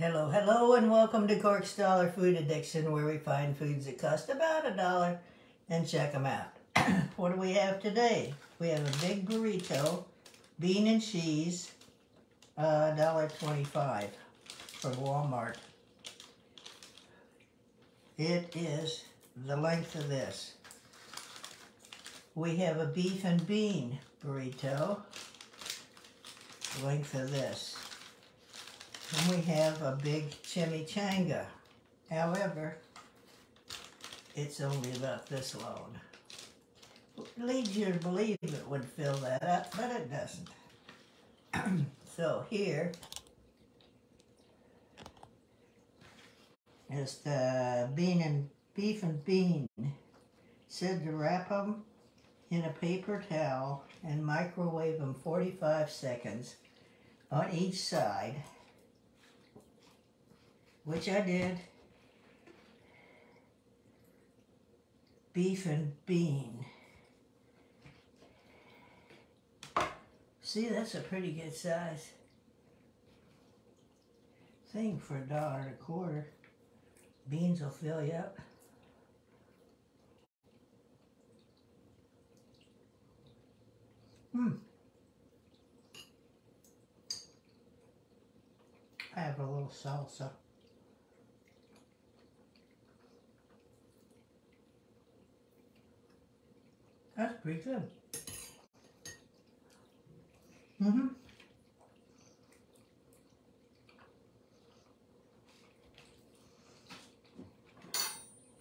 Hello, hello, and welcome to Cork's Dollar Food Addiction, where we find foods that cost about a dollar and check them out. what do we have today? We have a big burrito, bean and cheese, uh, $1.25 from Walmart. It is the length of this. We have a beef and bean burrito, length of this. And we have a big chimichanga. However, it's only about this long. Leads you to believe it would fill that up, but it doesn't. so here is the bean and beef and bean. Said to wrap them in a paper towel and microwave them 45 seconds on each side which I did. Beef and bean. See, that's a pretty good size thing for a dollar and a quarter. Beans will fill you up. Hmm. I have a little salsa. That's pretty good. Mm-hmm.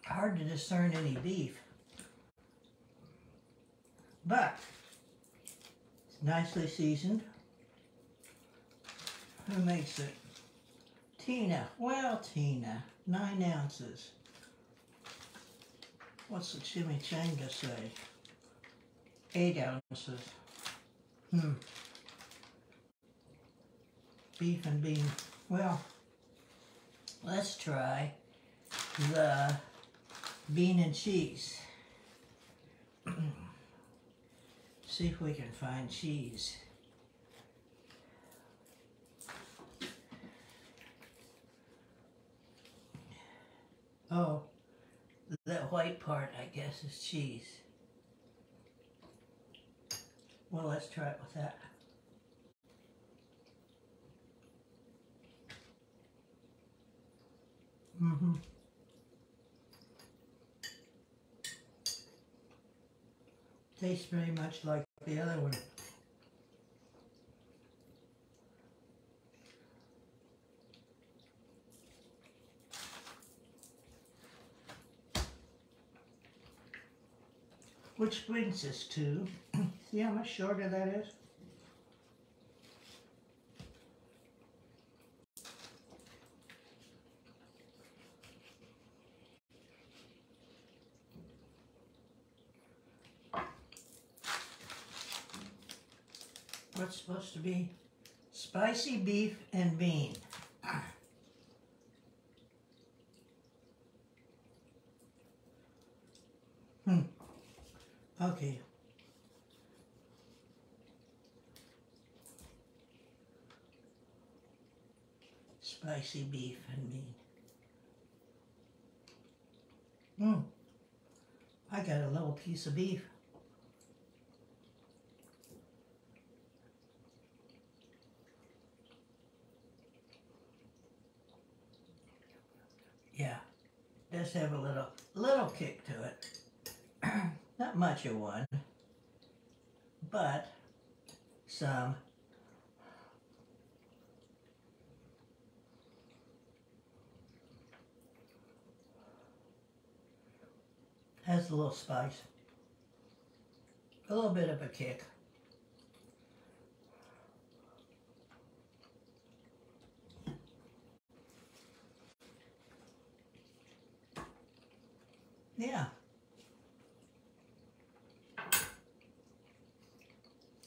Hard to discern any beef. But it's nicely seasoned. Who makes it? Tina. Well, Tina. Nine ounces. What's the chimichanga say? Eight ounces. Hmm. Beef and bean. Well, let's try the bean and cheese. See if we can find cheese. Oh, that white part, I guess, is cheese. Well, let's try it with that. Mm-hmm. Tastes very much like the other one. Which brings us to See how much shorter that is? What's supposed to be spicy beef and bean. Hmm. Okay. Spicy beef and meat. Mmm. I got a little piece of beef. Yeah, does have a little, little kick to it. Not much of one, but some Has a little spice. A little bit of a kick. Yeah.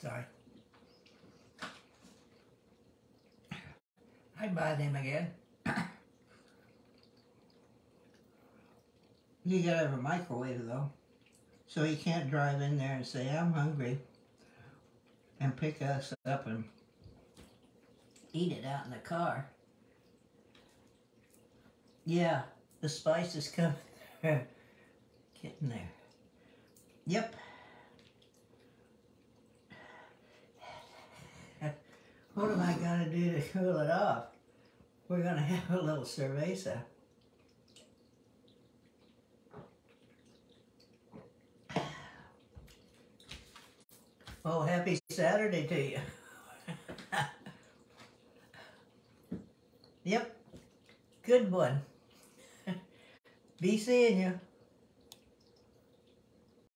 Sorry. I'd buy them again. You gotta have a microwave though. So you can't drive in there and say, I'm hungry, and pick us up and eat it out in the car. Yeah, the spice is coming. Getting there. Yep. What am I gonna do to cool it off? We're gonna have a little cerveza. Oh, happy Saturday to you. yep, good one. Be seeing you.